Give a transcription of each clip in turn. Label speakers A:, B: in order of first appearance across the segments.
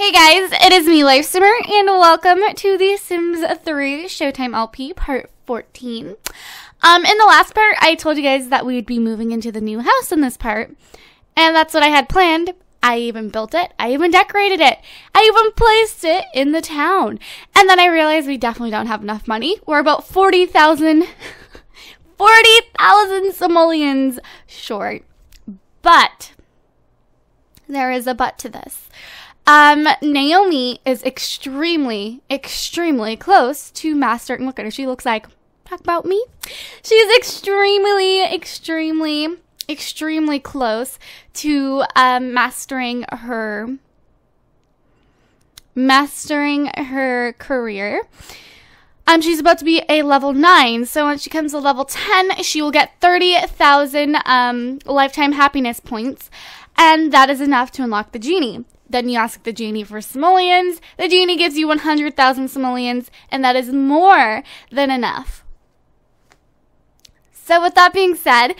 A: Hey guys, it is me, Lifesimmer, and welcome to The Sims 3 Showtime LP Part 14. Um, in the last part, I told you guys that we would be moving into the new house in this part, and that's what I had planned. I even built it. I even decorated it. I even placed it in the town. And then I realized we definitely don't have enough money. We're about 40,000 40,000 simoleons short. But there is a but to this. Um, Naomi is extremely, extremely close to mastering. Look at her. She looks like, talk about me. She's extremely, extremely, extremely close to um, mastering her, mastering her career. Um, she's about to be a level 9, so when she comes to level 10, she will get 30,000 um, lifetime happiness points, and that is enough to unlock the genie. Then you ask the genie for simoleons. The genie gives you 100,000 simoleons, and that is more than enough. So with that being said,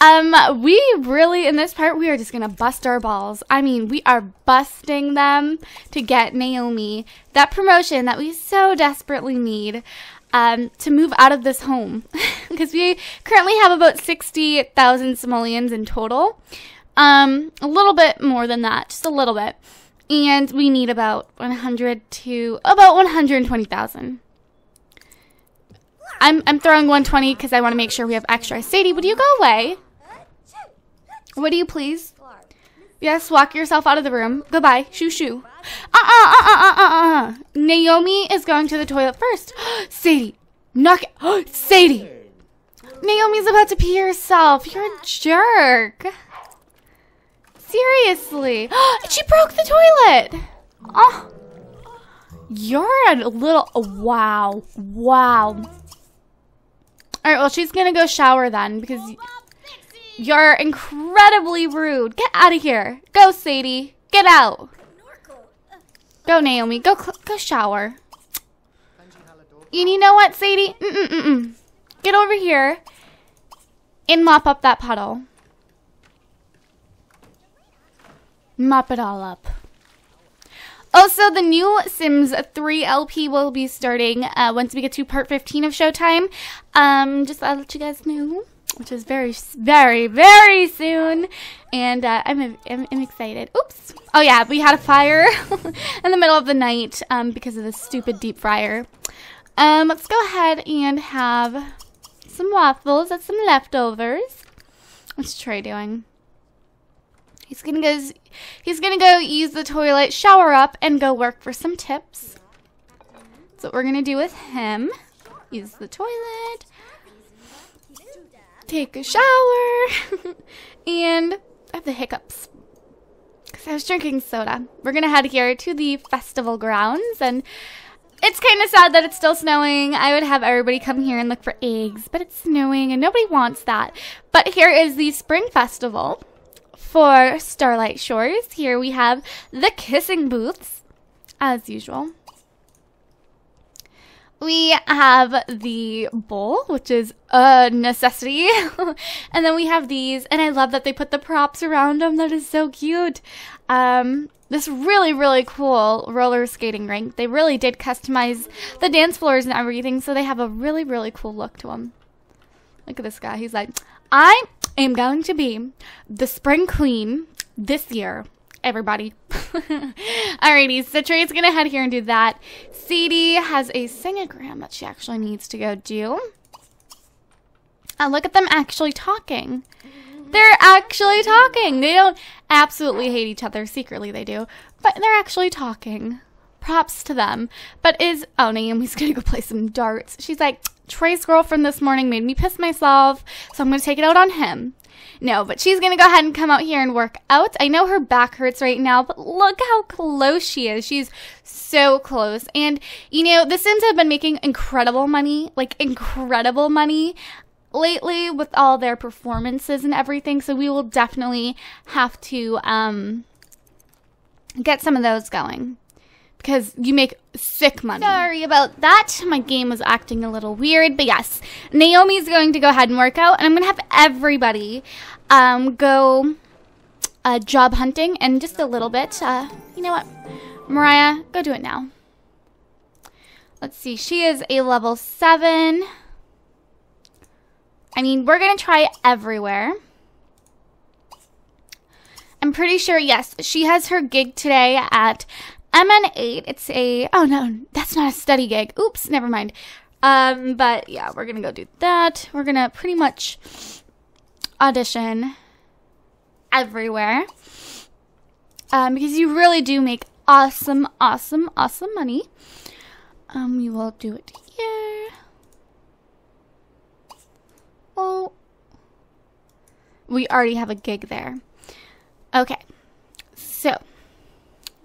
A: um, we really, in this part, we are just gonna bust our balls. I mean, we are busting them to get Naomi that promotion that we so desperately need um, to move out of this home. Because we currently have about 60,000 simoleons in total. Um, a little bit more than that, just a little bit. And we need about 100 to about 120,000. I'm, I'm throwing 120 because I want to make sure we have extra. Sadie, would you go away? Would you please? Yes, walk yourself out of the room. Goodbye. Shoo shoo. Uh-uh, uh-uh, uh-uh, uh-uh. Naomi is going to the toilet first. Sadie, knock it. Sadie. Naomi's about to pee herself. You're a jerk. Seriously. she broke the toilet. Oh. You're a little. Wow. Wow. All right, well, she's going to go shower then because you're incredibly rude. Get out of here. Go, Sadie. Get out. Go, Naomi. Go go shower. And you know what, Sadie? Mm -mm -mm. Get over here and mop up that puddle. Mop it all up. Also, the new Sims 3 LP will be starting uh, once we get to part 15 of Showtime. Um, just I'll let you guys know, which is very, very, very soon. And uh, I'm, I'm, I'm, excited. Oops. Oh, yeah, we had a fire in the middle of the night um, because of the stupid deep fryer. Um, let's go ahead and have some waffles. and some leftovers. What's Trey doing? He's gonna go. He's gonna go use the toilet, shower up, and go work for some tips. That's what we're gonna do with him. Use the toilet, take a shower, and I have the hiccups because I was drinking soda. We're gonna head here to the festival grounds, and it's kind of sad that it's still snowing. I would have everybody come here and look for eggs, but it's snowing, and nobody wants that. But here is the spring festival for Starlight Shores, here we have the kissing booths, as usual. We have the bowl, which is a necessity. and then we have these, and I love that they put the props around them. That is so cute. Um, this really, really cool roller skating rink. They really did customize the dance floors and everything, so they have a really, really cool look to them. Look at this guy. He's like, I am going to be the spring queen this year. Everybody. Alrighty, so Trey's gonna head here and do that. Sadie has a singagram that she actually needs to go do. And look at them actually talking. They're actually talking. They don't absolutely hate each other. Secretly, they do. But they're actually talking. Props to them. But is. Oh, Naomi's gonna go play some darts. She's like, Trey's girlfriend this morning made me piss myself, so I'm to take it out on him. No, but she's to go ahead and come out here and work out. I know her back hurts right now, but look how close she is. She's so close. And, you know, the Sims have been making incredible money, like incredible money lately with all their performances and everything. So we will definitely have to um, get some of those going because you make sick money. Sorry about that. My game was acting a little weird, but yes, Naomi's going to go ahead and work out, and I'm going to have everybody um, go uh, job hunting in just a little bit. Uh, you know what? Mariah, go do it now. Let's see. She is a level 7. I mean, we're going to try everywhere. I'm pretty sure, yes, she has her gig today at MN8. It's a, oh no, that's not a study gig. Oops, never mind. Um, but yeah, we're to go do that. We're to pretty much audition everywhere. Um, because you really do make awesome, awesome, awesome money. Um, we will do it here. Oh. We already have a gig there. Okay. So,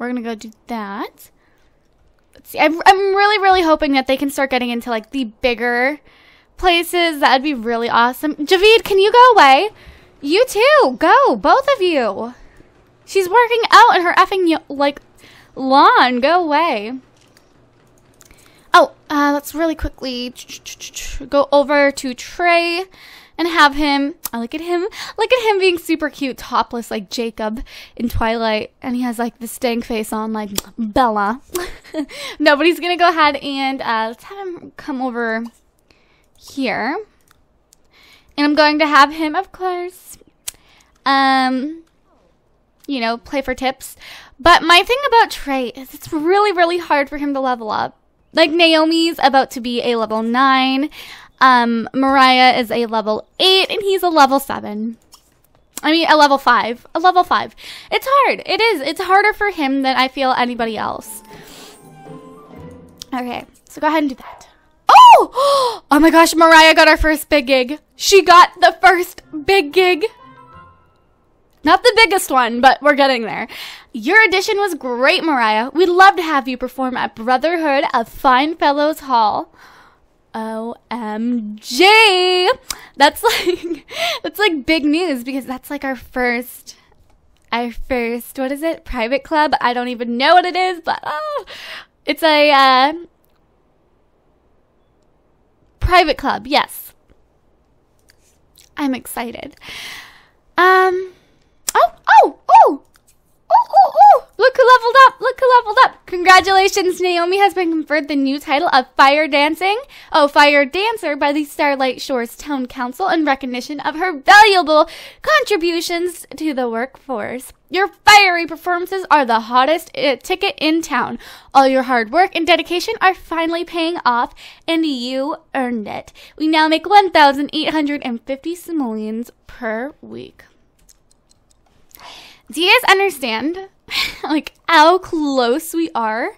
A: we're to go do that. Let's see. I'm, I'm really, really hoping that they can start getting into, like, the bigger places. That would be really awesome. Javid, can you go away? You too. Go. Both of you. She's working out in her effing, like, lawn. Go away. Oh, uh, let's really quickly go over to Trey and have him. I look at him. Look at him being super cute, topless like Jacob in Twilight, and he has like the stank face on, like Bella. Nobody's gonna go ahead and uh, let's have him come over here, and I'm going to have him, of course, um, you know, play for tips. But my thing about Trey is it's really, really hard for him to level up. Like Naomi's about to be a level 9. Um, Mariah is a level 8 and he's a level 7. I mean, a level 5. A level 5. It's hard. It is. It's harder for him than I feel anybody else. Okay, so go ahead and do that. Oh! Oh my gosh, Mariah got our first big gig. She got the first big gig. Not the biggest one, but we're getting there. Your audition was great, Mariah. We'd love to have you perform at Brotherhood of Fine Fellows Hall. OMG! That's like that's like big news because that's like our first our first what is it? Private club. I don't even know what it is, but oh, it's a uh, private club. Yes. I'm excited. Um Oh, oh, oh! Oh, oh, oh! Look who leveled up! Look who leveled up! Congratulations, Naomi has been conferred the new title of Fire Dancing, oh, Fire Dancer by the Starlight Shores Town Council in recognition of her valuable contributions to the workforce. Your fiery performances are the hottest uh, ticket in town. All your hard work and dedication are finally paying off, and you earned it. We now make 1,850 simoleons per week. Do you guys understand like how close we are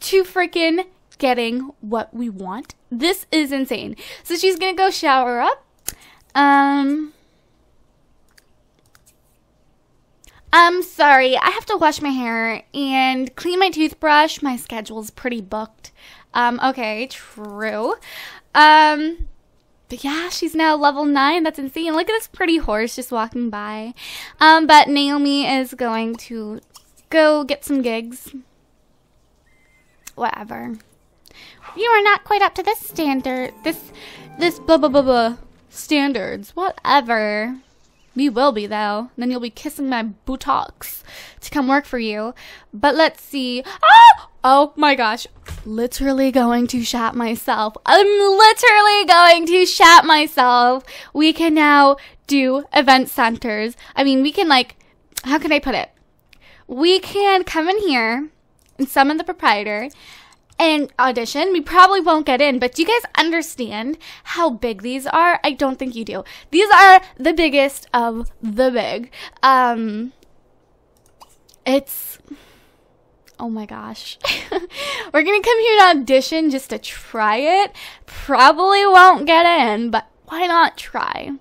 A: to freaking getting what we want? This is insane. So she's gonna go shower up. Um I'm sorry, I have to wash my hair and clean my toothbrush. My schedule's pretty booked. Um, okay, true. Um, but yeah, she's now level 9. That's insane. Look at this pretty horse just walking by. Um, but Naomi is going to go get some gigs. Whatever. You are not quite up to this standard. This, this blah blah blah blah standards. Whatever. We will be though. Then you'll be kissing my buttocks to come work for you. But let's see. Ah! Oh my gosh. Literally going to shat myself. I'm literally going to shat myself. We can now do event centers. I mean, we can like, how can I put it? We can come in here and summon the proprietor and audition. We probably won't get in, but do you guys understand how big these are? I don't think you do. These are the biggest of the big. Um, it's oh my gosh. We're gonna come here to audition just to try it. Probably won't get in, but why not try?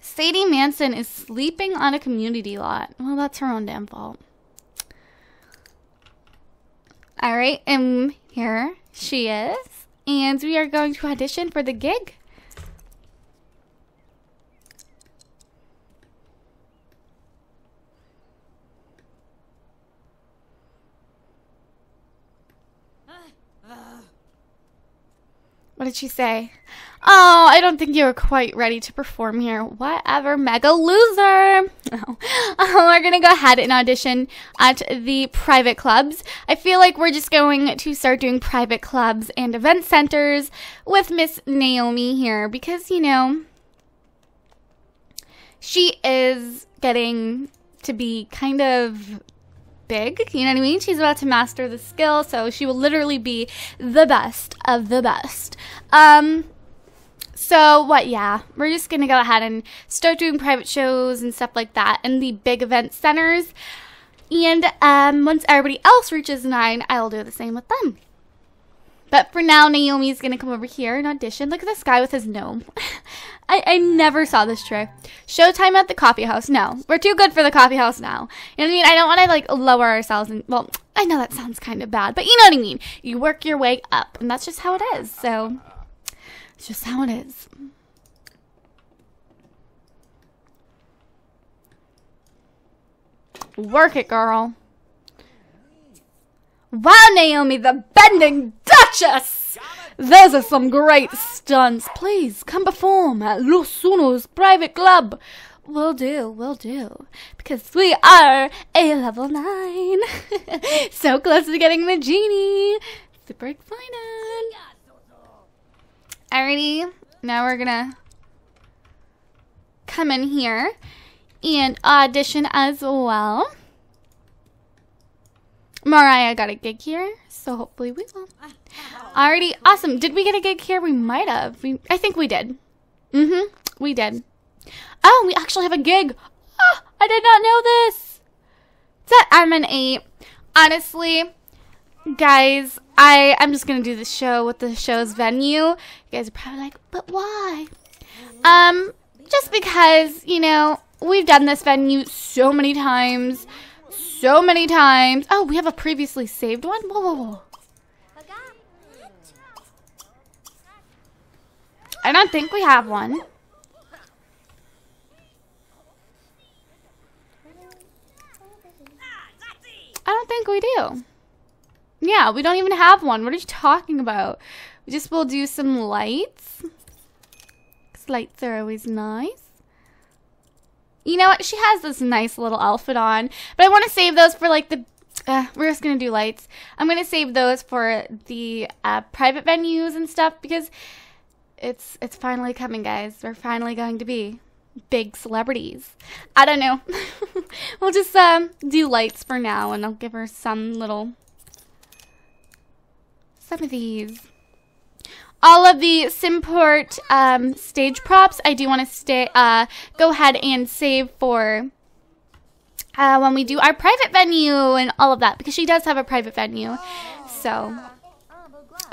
A: Sadie Manson is sleeping on a community lot. Well, that's her own damn fault. All right, and here she is. And we are going to audition for the gig. What did she say? Oh, I don't think you're quite ready to perform here. Whatever, mega loser. Oh, we're gonna go ahead and audition at the private clubs. I feel like we're just going to start doing private clubs and event centers with Miss Naomi here because, you know, she is getting to be kind of big. You know what I mean? She's about to master the skill, so she will literally be the best of the best. Um, so what? Yeah, we're just gonna go ahead and start doing private shows and stuff like that in the big event centers. And um, once everybody else reaches nine, I'll do the same with them. But for now, Naomi's gonna come over here and audition. Look at this guy with his gnome. I, I never saw this trick. Showtime at the coffee house. No, we're too good for the coffee house now. You know what I mean? I don't want to like lower ourselves. And well, I know that sounds kind of bad, but you know what I mean. You work your way up, and that's just how it is. So it's just how it is. Work it, girl. Wow, Naomi, the bending duchess! Those are some great stunts. Please come perform at Los Unos Private Club. Will do, will do. Because we are a level 9. so close to getting the genie. Super excited. Alrighty, now we're gonna come in here and audition as well. Mariah got a gig here, so hopefully we will. Already awesome. Did we get a gig here? We might have. We, I think we did. Mm-hmm, we did. Oh, we actually have a gig. Oh, I did not know this. It's at and 8. Honestly, guys, I, I'm just to do the show with the show's venue. You guys are probably like, but why? Um, just because, you know, we've done this venue so many times so many times. Oh, we have a previously saved one? Whoa, whoa, whoa. I don't think we have one. I don't think we do. Yeah, we don't even have one. What are you talking about? We just will do some lights. Because lights are always nice. You know what? She has this nice little outfit on. But I want to save those for like the... Uh, we're just going to do lights. I'm going to save those for the uh, private venues and stuff because it's it's finally coming, guys. We're finally going to be big celebrities. I don't know. we'll just um, do lights for now and I'll give her some little... Some of these all of the Simport um, stage props, I do want to stay, uh, go ahead and save for uh, when we do our private venue and all of that, because she does have a private venue. So,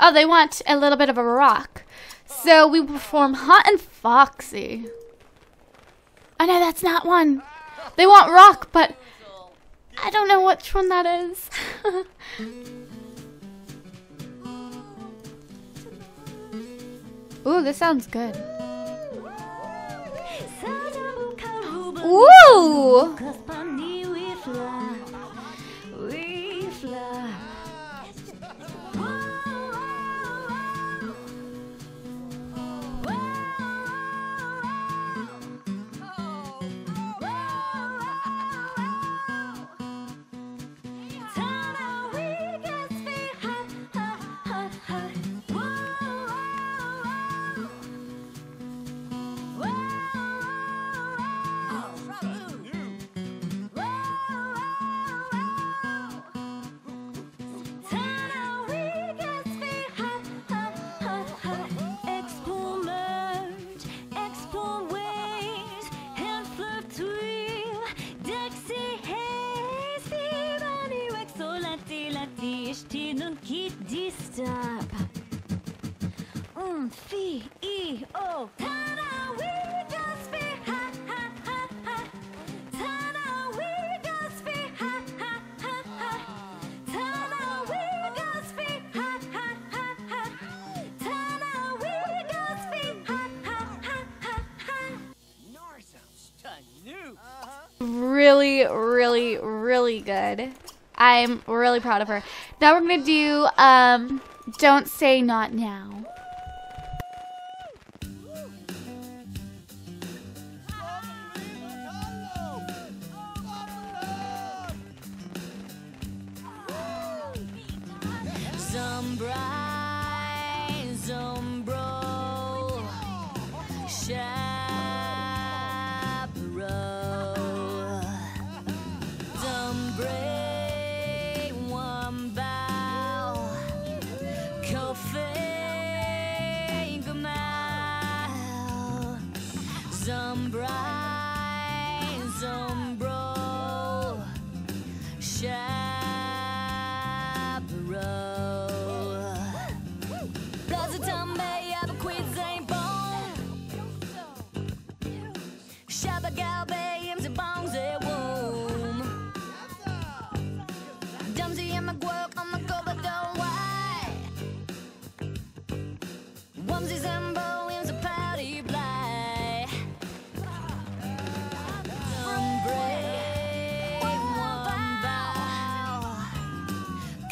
A: oh, they want a little bit of a rock. So we perform Hot and Foxy. I know that's not one. They want rock, but I don't know which one that is. Ooh, this sounds good. Ooh! Really, really, really good. I'm really proud of her. Now we're gonna do um, Don't Say Not Now.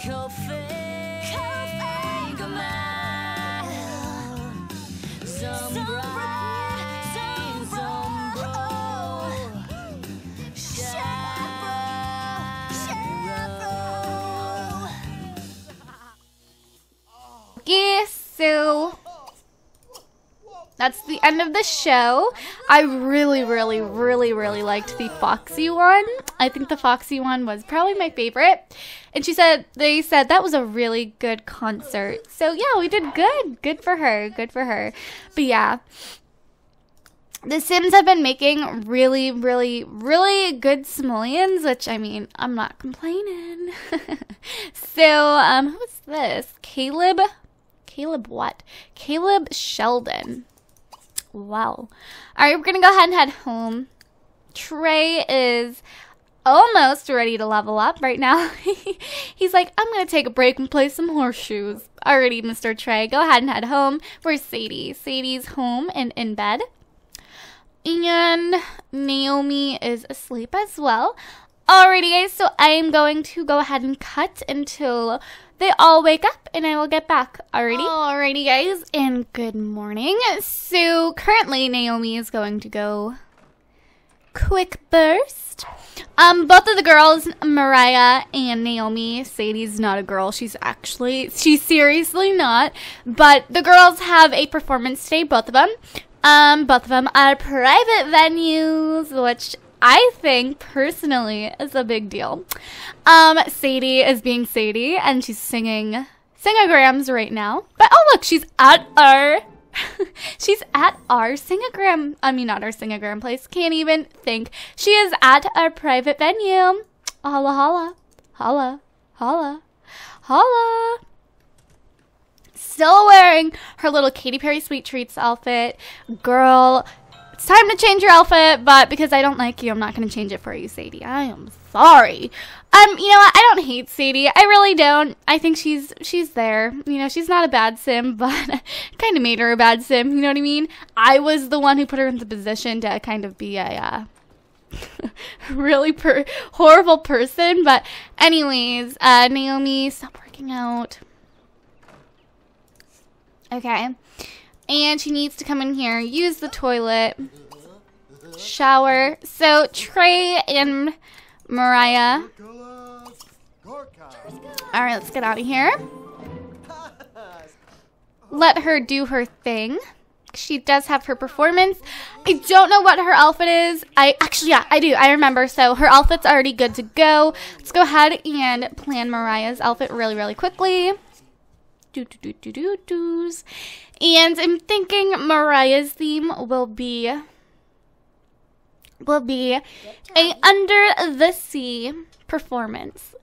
A: So end of the show. I really, really, really, really liked the Foxy one. I think the Foxy one was probably my favorite. And she said, they said that was a really good concert. So yeah, we did good. Good for her. Good for her. But yeah. The Sims have been making really, really, really good simoleons, which I mean, I'm not complaining. so, um, who's this? Caleb Caleb what? Caleb Sheldon. Wow. All right, we're going to go ahead and head home. Trey is almost ready to level up right now. He's like, I'm going to take a break and play some horseshoes. Alrighty, Mr. Trey, go ahead and head home. Where's Sadie? Sadie's home and in bed. And Naomi is asleep as well. Alrighty, guys, so I am going to go ahead and cut until they all wake up and I will get back. Alrighty? Alrighty, guys, and good morning. So, currently, Naomi is going to go quick burst. Um, both of the girls, Mariah and Naomi, Sadie's not a girl. She's actually, she's seriously not. But the girls have a performance today, both of them. Um, both of them are private venues, which I think personally is a big deal. Um, Sadie is being Sadie and she's singing singagrams right now. But oh look, she's at our she's at our singagram. I mean, not our singagram place. Can't even think. She is at our private venue. Holla, holla, holla, holla, holla. Still wearing her little Katy Perry Sweet Treats outfit. Girl, it's time to change your outfit, but because I don't like you, I'm not going to change it for you, Sadie. I am sorry. Um, you know what? I don't hate Sadie. I really don't. I think she's she's there. You know, she's not a bad sim, but kind of made her a bad sim. You know what I mean? I was the one who put her in the position to kind of be a uh, really per- horrible person. But anyways, uh, Naomi, stop working out. Okay and she needs to come in here, use the toilet, shower. So Trey and Mariah. All right, let's get out of here. Let her do her thing. She does have her performance. I don't know what her outfit is. I actually, yeah, I do. I remember. So her outfit's already good to go. Let's go ahead and plan Mariah's outfit really, really quickly. Do do do do do do's. And I'm thinking Mariah's theme will be will be a under the sea performance.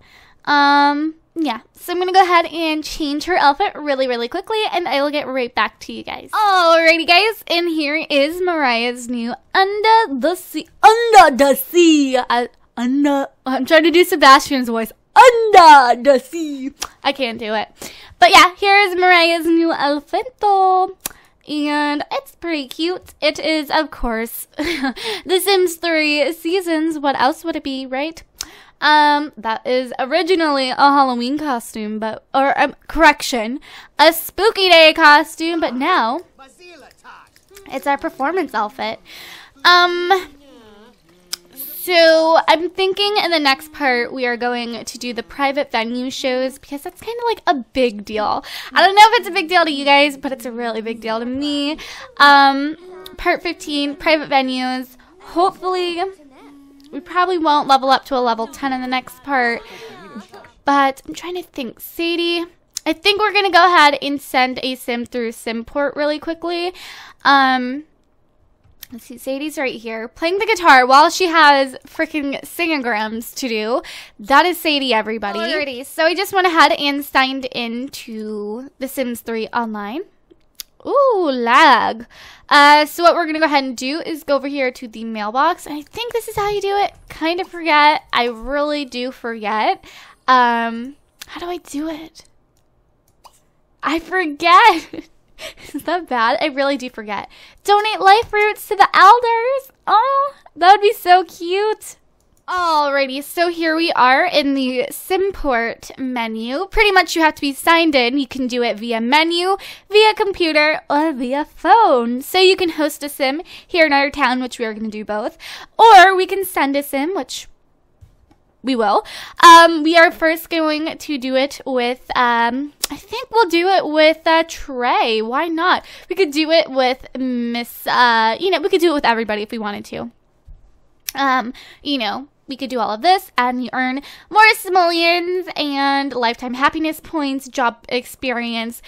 A: Um yeah, so I'm gonna go ahead and change her outfit really, really quickly, and I will get right back to you guys. Alrighty, guys, and here is Mariah's new Under the Sea. Under the Sea! Uh, under. I'm trying to do Sebastian's voice under the sea. I can't do it. But yeah, here's Mariah's new outfit though. And it's pretty cute. It is, of course, The Sims 3 Seasons. What else would it be, right? Um, that is originally a Halloween costume, but, or, um, correction, a spooky day costume, but now it's our performance outfit. Um, So I'm thinking in the next part we are going to do the private venue shows because that's kind of like a big deal. I don't know if it's a big deal to you guys, but it's a really big deal to me. Um, part 15, private venues. Hopefully, we probably won't level up to a level 10 in the next part. But I'm trying to think. Sadie, I think we're going to go ahead and send a sim through Simport really quickly. Um, Let's see, Sadie's right here playing the guitar while she has freaking singagrams to do. That is Sadie, everybody. Alrighty, so I just went ahead and signed into The Sims 3 online. Ooh, lag. Uh, so what we're going to go ahead and do is go over here to the mailbox. I think this is how you do it. Kind of forget. I really do forget. Um, how do I do it? I forget. Is that bad? I really do forget. Donate life roots to the elders. Oh, that would be so cute. Alrighty, so here we are in the Simport menu. Pretty much you have to be signed in. You can do it via menu, via computer, or via phone. So you can host a sim here in our town, which we are going to do both. Or we can send a sim, which we will. Um, we are first going to do it with, um, I think we'll do it with uh, Trey. Why not? We could do it with Miss, uh, you know, we could do it with everybody if we wanted to. Um, you know, we could do all of this and you earn more simoleons and lifetime happiness points, job experience,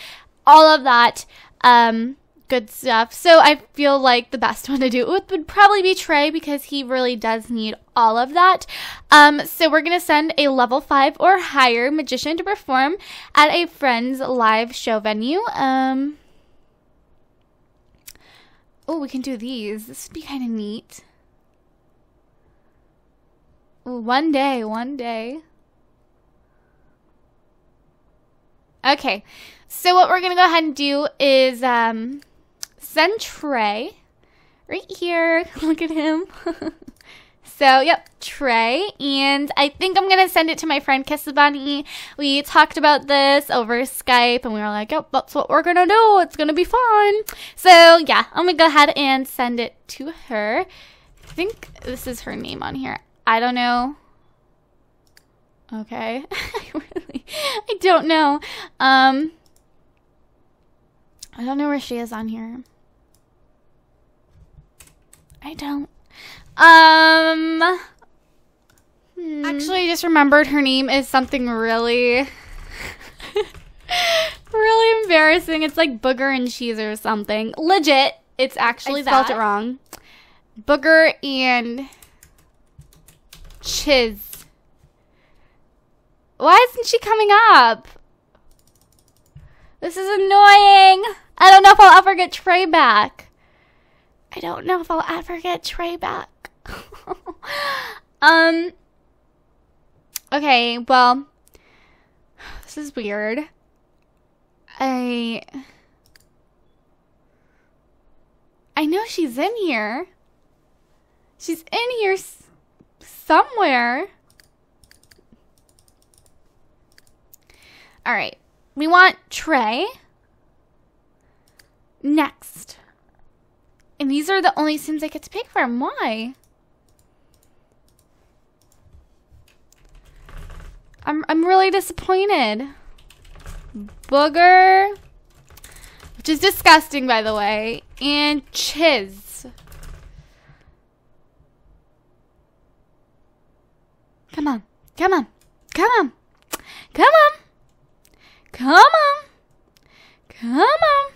A: all of that. Um, good stuff. So I feel like the best one to do it would probably be Trey because he really does need all of that. Um, so we're going to send a level 5 or higher magician to perform at a friend's live show venue. Um, oh, we can do these. This would be kind of neat. One day, one day. Okay, so what we're going to go ahead and do is um, Trey right here. Look at him. so, yep, Trey. And I think I'm going to send it to my friend Kissabani. We talked about this over Skype and we were like, yep, that's what we're going to do. It's going to be fun. So, yeah, I'm going to go ahead and send it to her. I think this is her name on here. I don't know. Okay. I really, I don't know. Um, I don't know where she is on here. I don't. Um. Hmm. Actually, I just remembered her name is something really. really embarrassing. It's like Booger and Cheese or something. Legit. It's actually I that. spelled it wrong. Booger and Chiz. Why isn't she coming up? This is annoying. I don't know if I'll ever get Trey back. I don't know if I'll ever get Trey back. um. Okay, well, this is weird. I. I know she's in here. She's in here somewhere. All right. We want Trey. Next. These are the only sims I get to pick from. Why? I'm, I'm really disappointed. Booger. Which is disgusting, by the way. And Chiz. Come on. Come on. Come on. Come on. Come on. Come on.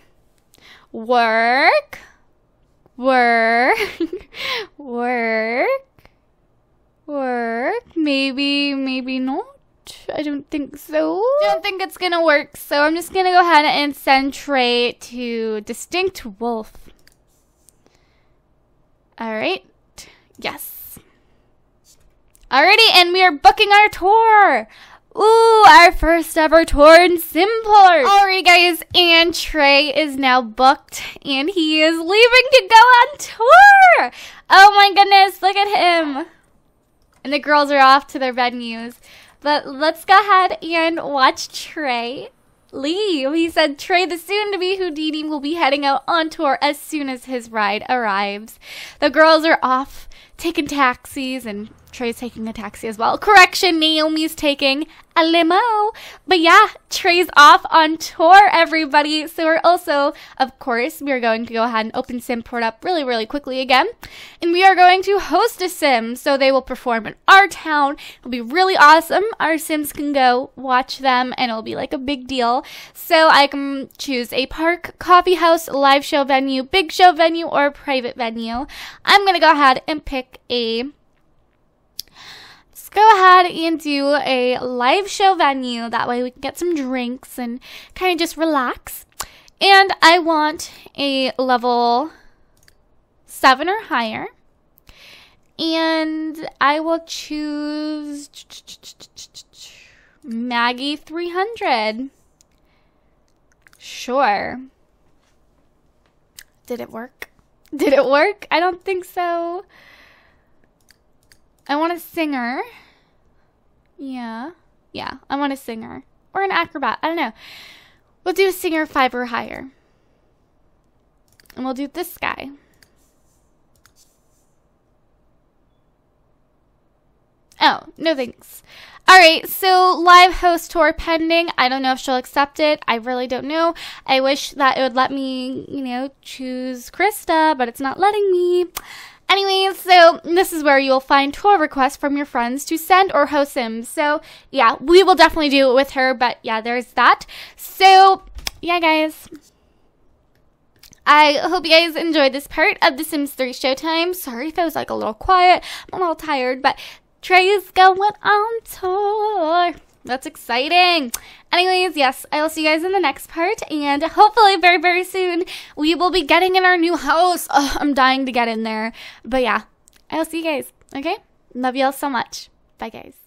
A: Work. Work. Work. Work. Maybe, maybe not. I don't think so. I don't think it's gonna work, so I'm just gonna go ahead and send Trey to Distinct Wolf. Alright. Yes. Alrighty, and we are booking our tour. Ooh, our first ever tour in Simport. Alright guys, and Trey is now booked and he is leaving to go on tour. Oh my goodness, look at him. And the girls are off to their venues. But let's go ahead and watch Trey leave. He said Trey, the soon to be Houdini, will be heading out on tour as soon as his ride arrives. The girls are off taking taxis and Trey's taking a taxi as well. Correction, Naomi's taking a limo. But yeah, Trey's off on tour, everybody. So we're also, of course, we are going to go ahead and open Simport up really, really quickly again. And we are going to host a sim. So they will perform in our town. It'll be really awesome. Our sims can go watch them and it'll be like a big deal. So I can choose a park, coffee house, live show venue, big show venue, or private venue. I'm going to go ahead and pick a let's go ahead and do a live show venue. That way we can get some drinks and kind of just relax. And I want a level 7 or higher. And I will choose Maggie 300. Sure. Did it work? Did it work? I don't think so. I want a singer. Yeah. Yeah, I want a singer. Or an acrobat. I don't know. We'll do a singer five or higher. And we'll do this guy. Oh, no thanks. All right, so live host tour pending. I don't know if she'll accept it. I really don't know. I wish that it would let me, you know, choose Krista, but it's not letting me. Anyways, so this is where you'll find tour requests from your friends to send or host sims. So yeah, we will definitely do it with her, but yeah, there's that. So yeah, guys. I hope you guys enjoyed this part of The Sims 3 Showtime. Sorry if I was like a little quiet. I'm a little tired, but Trey is going on tour. That's exciting. Anyways, yes, I'll see you guys in the next part, and hopefully, very, very soon, we will be getting in our new house. Oh, I'm dying to get in there. But yeah, I'll see you guys, okay? Love y'all so much. Bye, guys.